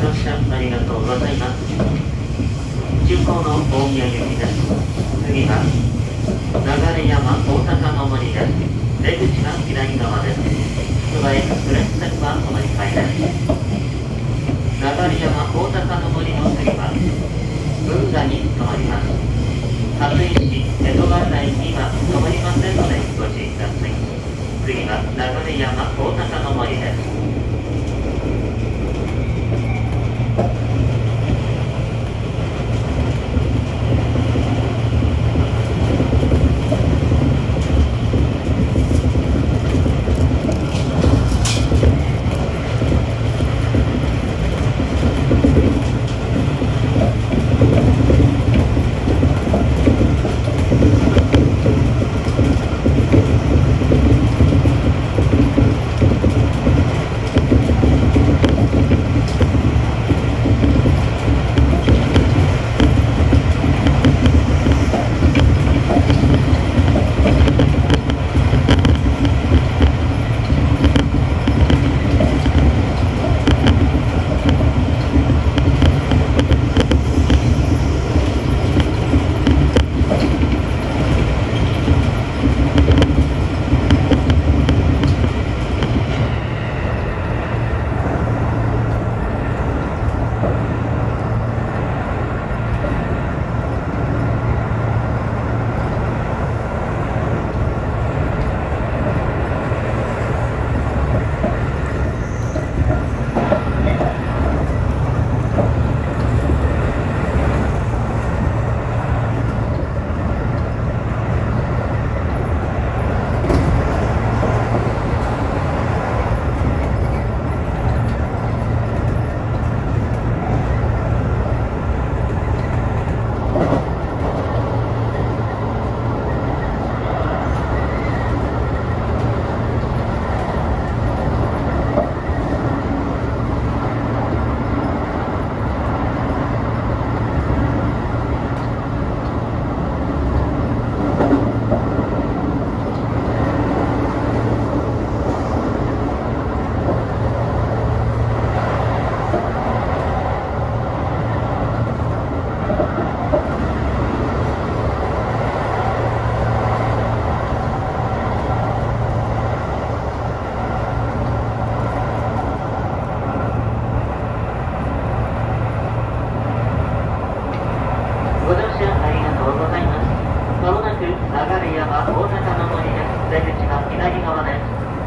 ご乗車ありがとうございます中高の大宮行きです次は流山大阪の森です出口は左側ですつばエクスプレス線はこの1階です流山大阪の森の次は文座に止まります羽生市江戸川台には止まりませんのでご注意ください次は流山大阪の森です。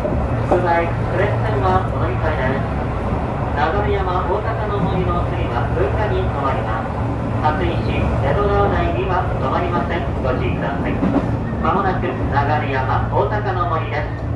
です。つばいクレス線はお乗り換えです。流山大阪の森の次は文化に止まります。初石、江戸川内には止まりません。ご注意ください。まもなく流山大阪の森です。